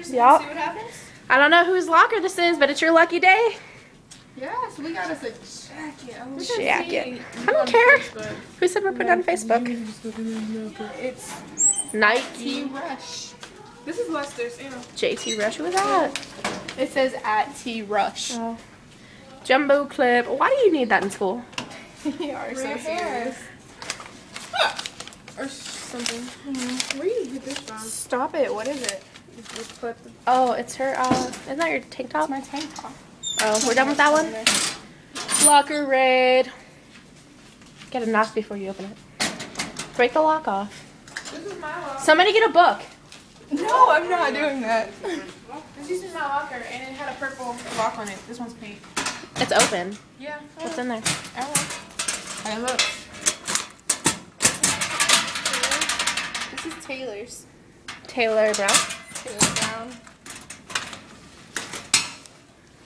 pictures Yup. and see what happens? I don't know whose locker this is, but it's your lucky day. Yes, we got us a jacket. I Jacket. I don't care. Facebook. Who said we're putting it on Facebook? It's T Nike. Rush. This is Lester's. You know. JT Rush. Who was that? It says at T Rush. Oh. Jumbo clip. Why do you need that in school? you are so Red hair. serious. Or something. Hmm. Where do you get this from? Stop it. What is it? You put the Oh, it's her. Uh, isn't that your tank top? It's my tank top. Oh, we're done with that one. Locker raid. Get a knock before you open it. Break the lock off. This is my locker. Somebody get a book. No, I'm not doing that. This is my locker, and it had a purple lock on it. This one's pink. It's open. Yeah. What's in there? Oh. Hey, look. This is Taylor's. Taylor Brown. Taylor Brown.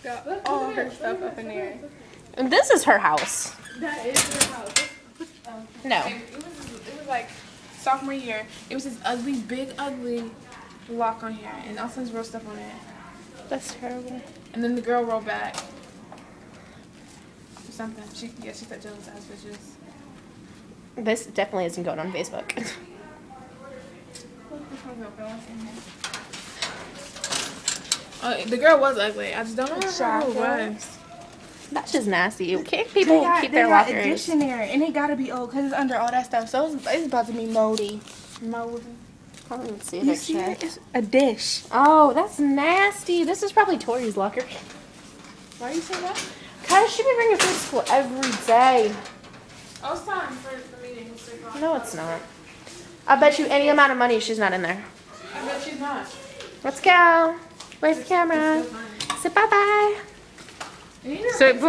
Got all her stuff up in there. And this is her house. That is your house. No. It was, it was like sophomore year. It was this ugly, big, ugly lock on here, and also this real stuff on it. That's terrible. And then the girl rolled back. Or something. She yeah, she said jealous ass bitches. This definitely isn't going on Facebook. Look, this one's open. What's in here? Oh, the girl was ugly. I just don't remember who it was. That's just nasty. Can't people got, keep they their got lockers? addition there, and it gotta be old because it's under all that stuff. So it's, it's about to be moldy. Moldy. I don't even see You see shit. it? It's a dish. Oh, that's nasty. This is probably Tori's locker. Why are you say that? Cause she be bringing food to school every day. Oh, it's time for the meeting. Let's take off. No, it's not. I bet you any amount of money she's not in there. I bet she's not. Let's go. Where's the camera? Say bye bye. You need to Say fix